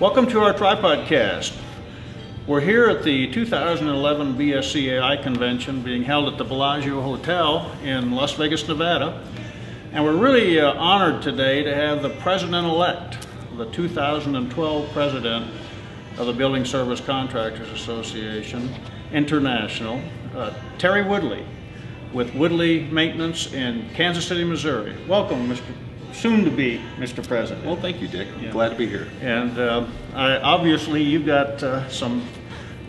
Welcome to our Tripodcast. We're here at the 2011 BSCAI convention being held at the Bellagio Hotel in Las Vegas, Nevada. And we're really uh, honored today to have the president-elect, the 2012 president of the Building Service Contractors Association International, uh, Terry Woodley, with Woodley Maintenance in Kansas City, Missouri. Welcome, Mr. Soon to be Mr. President. Well, thank you, Dick. Yeah. Glad to be here. And uh, I, obviously, you've got uh, some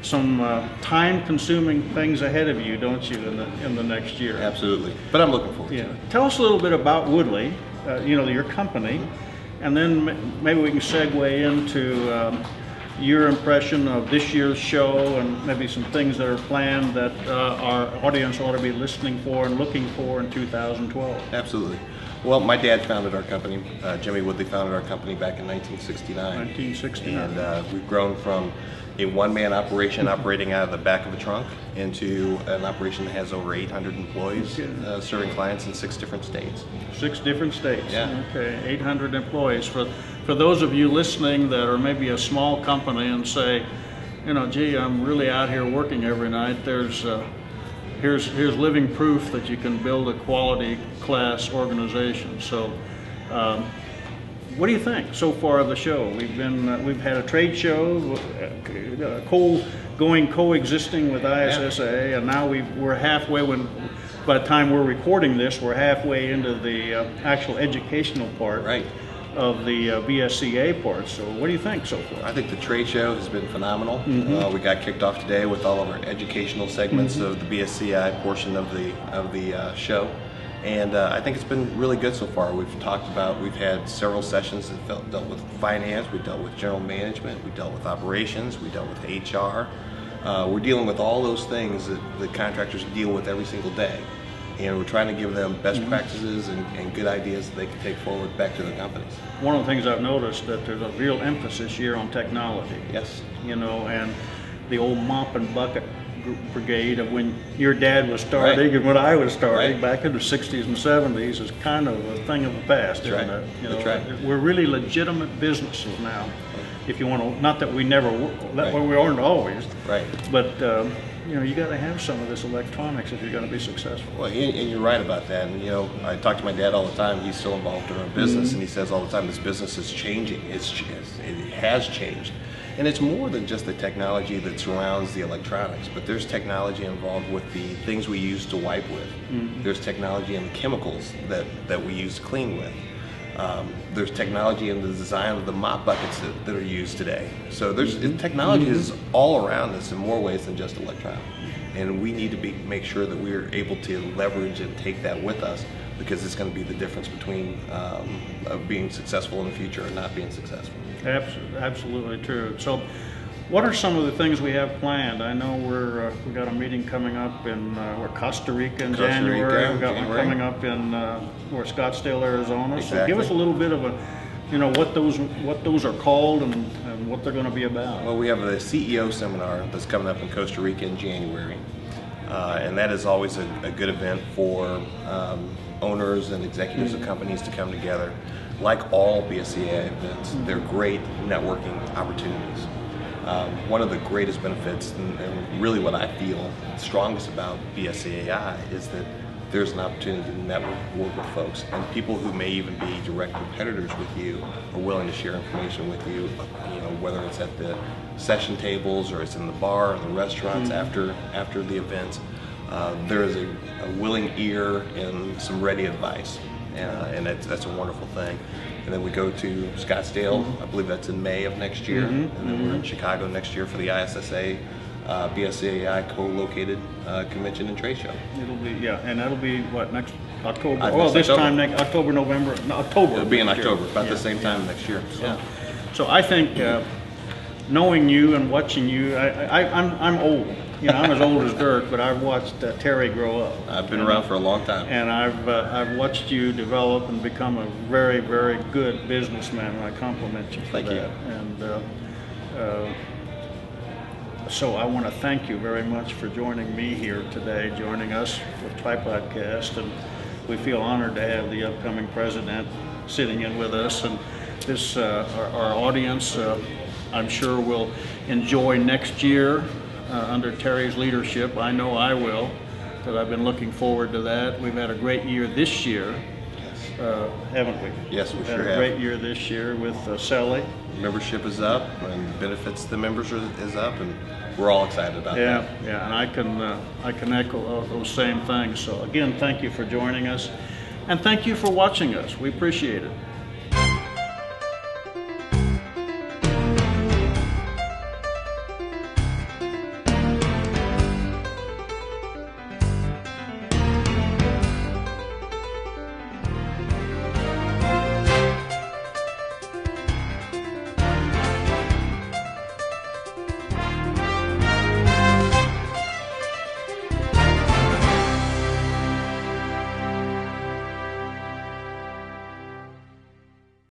some uh, time-consuming things ahead of you, don't you, in the in the next year? Absolutely. But I'm looking forward Yeah. to it. Tell us a little bit about Woodley, uh, you know, your company, and then m- maybe we can segue into um, your impression of this year's show and maybe some things that are planned that uh, our audience ought to be listening for and looking for in 2012. Absolutely. Well, my dad founded our company. Uh, Jimmy Woodley founded our company back in 1969. 1969. And uh, we've grown from a one-man operation operating out of the back of a trunk into an operation that has over 800 employees uh, serving clients in six different states. Six different states. Yeah. Okay, 800 employees. For, for those of you listening that are maybe a small company and say, you know, gee, I'm really out here working every night, there's, uh, here's, here's living proof that you can build a quality class organization. So, um, what do you think so far of the show? We've been, uh, we've had a trade show, uh, co, going coexisting with ISSA, and now we've, we're halfway when, by the time we're recording this, we're halfway into the uh, actual educational part Right. Of the uh, BSCA part. So what do you think so far? I think the trade show has been phenomenal. Mm-hmm. Uh, we got kicked off today with all of our educational segments of the BSCI portion of the of the uh, show, and uh, I think it's been really good so far. We've talked about we've had several sessions that felt, dealt with finance, we dealt with general management, we dealt with operations, we dealt with HR. Uh, we're dealing with all those things that the contractors deal with every single day. And we're trying to give them best practices and, and good ideas that they can take forward back to their companies. One of the things I've noticed that there's a real emphasis here on technology. Yes. you know, and the old mop and bucket brigade of when your dad was starting Right. and when I was starting Right. back in the 60s and 70s is kind of a thing of the past, That's isn't right. it? You That's know, right. We're really legitimate businesses now. If you want to, not that we never, that Right. we aren't always, Right. but um, you know, you got to have some of this electronics if you're going to be successful. Well, and, and you're right about that. And you know, I talk to my dad all the time. He's still involved in our business, and he says all the time, "This business is changing. It's it has changed." And it's more than just the technology that surrounds the electronics, but there's technology involved with the things we use to wipe with. There's technology in the chemicals that, that we use to clean with. Um, there's technology in the design of the mop buckets that, that are used today. So there's technology is all around us in more ways than just electronic, and we need to be make sure that we're able to leverage and take that with us because it's going to be the difference between um, being successful in the future and not being successful. Absolutely, absolutely true. So, what are some of the things we have planned? I know we're uh, we got a meeting coming up in uh, Costa Rica in Costa January. Rica, we got January. one coming up in uh, where Scottsdale, Arizona. So, give us a little bit of a, you know, what those what those are called and, and what they're going to be about. Well, we have a CEO seminar that's coming up in Costa Rica in January, uh, and that is always a, a good event for um, owners and executives of companies to come together. Like all BSCA events, they're great networking opportunities. Um, one of the greatest benefits, and, and really what I feel strongest about BSCAI, is that there's an opportunity to network work with folks. And people who may even be direct competitors with you are willing to share information with you you know whether it's at the session tables or it's in the bar or the restaurants after after the events. Uh, there is a, a willing ear and some ready advice uh, and that's, that's a wonderful thing and then we go to Scottsdale I believe that's in May of next year and then we're in Chicago next year for the ISSA uh, BSCAI co-located uh, convention and trade show It'll be yeah, and that'll be what next October. Well, guess this October. time next October, November, no, October. It'll be in next year. October, about Yeah, the same yeah. time next year. So. Yeah. So I think, uh, knowing you and watching you, I, I, I'm, I'm old. You know, I'm as old as dirt, but I've watched uh, Terry grow up. I've been around for a long time. And I've, uh, I've watched you develop and become a very, very good businessman, and I compliment you for Thank you. that. And uh, uh, so I want to thank you very much for joining me here today, joining us with Tripodcast, and we feel honored to have the upcoming president sitting in with us. And this, uh, our, our audience, uh, I'm sure we'll enjoy next year uh, under Terry's leadership. I know I will, because I've been looking forward to that. We've had a great year this year, uh, haven't we? Yes, we We've sure had a have. great year this year with uh, Sally. Membership is up and benefits to the members are, is up, and we're all excited about Yeah, that. yeah, yeah, and I can, uh, I can echo tho- those same things. So again, thank you for joining us, and thank you for watching us. We appreciate it.